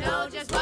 know just what